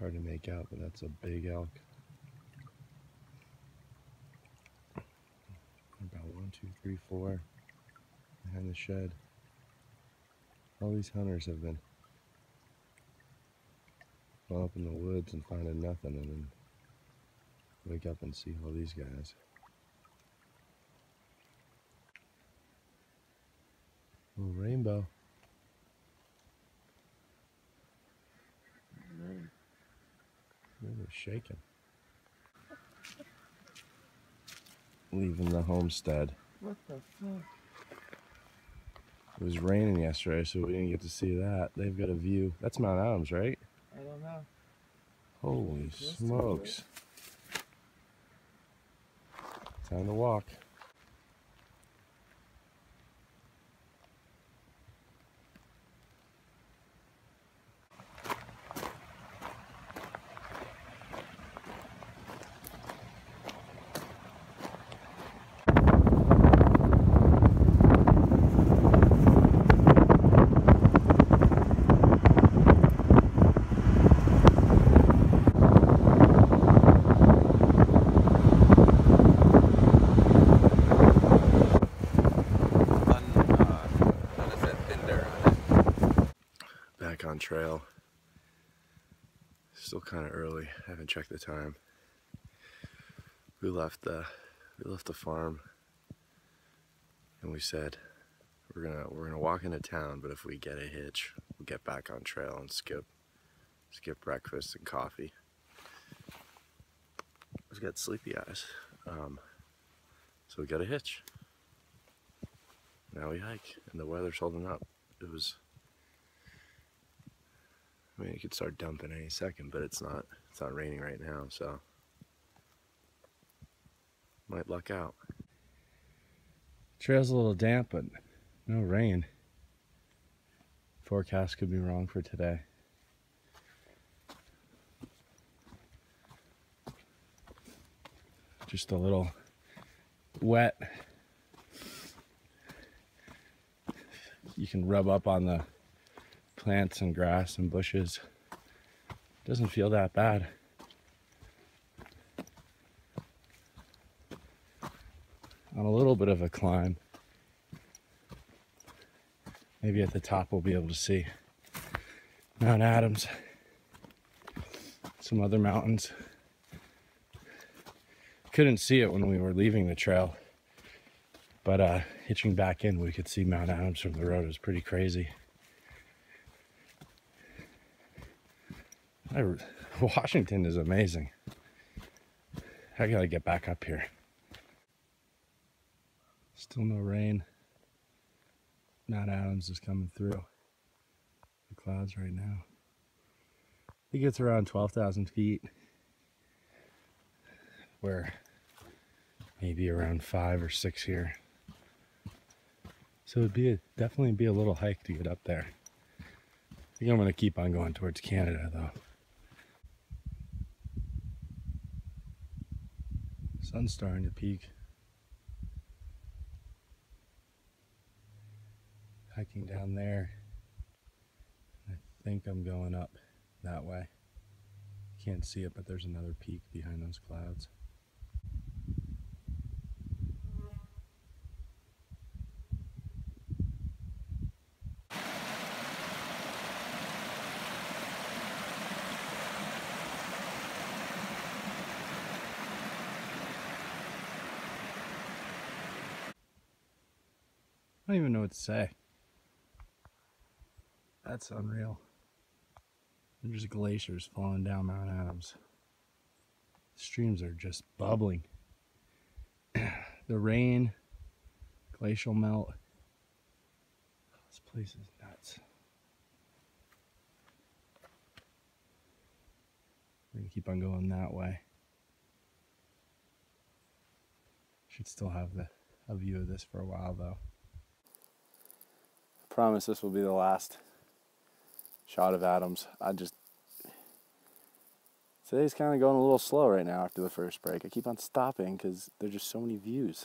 hard to make out, but that's a big elk. About one, two, three, four behind the shed. All these hunters have been going up in the woods and finding nothing and then wake up and see all these guys. Little rainbow. Really shaking. Leaving the homestead. What the fuck? It was raining yesterday, so we didn't get to see that. They've got a view. That's Mount Adams, right? I don't know. Holy smokes. Time to walk. Fun, uh, what is that, Tinder on it? Back on trail. Still kind of early. I haven't checked the time. We left the we left the farm and we said we're gonna we're gonna walk into town, but if we get a hitch, we'll get back on trail and skip skip breakfast and coffee. I've got sleepy eyes. Um, so we got a hitch. Now we hike, and the weather's holding up. It was. I mean, it could start dumping any second, but it's not. It's not raining right now, so might luck out. Trail's a little damp, but no rain. Forecast could be wrong for today. Just a little wet. You can rub up on the plants and grass and bushes. Doesn't feel that bad. On a little bit of a climb. Maybe at the top we'll be able to see Mount Adams, some other mountains. Couldn't see it when we were leaving the trail, but uh, hitching back in, we could see Mount Adams from the road. It was pretty crazy. I, Washington is amazing. I gotta get back up here. Still no rain. Mount Adams is coming through the clouds right now. I think it's around 12,000 feet. We're maybe around five or six here. So it'd be a, definitely be a little hike to get up there. I think I'm gonna keep on going towards Canada though. Sun's starting to peak. Hiking down there. I think I'm going up that way. Can't see it, but there's another peak behind those clouds. I don't even know what to say. That's unreal. There's glaciers falling down Mount Adams. Streams are just bubbling. the rain, glacial melt. This place is nuts. We're gonna keep on going that way. Should still have the a view of this for a while though. I promise this will be the last shot of Adams. I just today's kind of going a little slow right now after the first break. I keep on stopping because there's just so many views.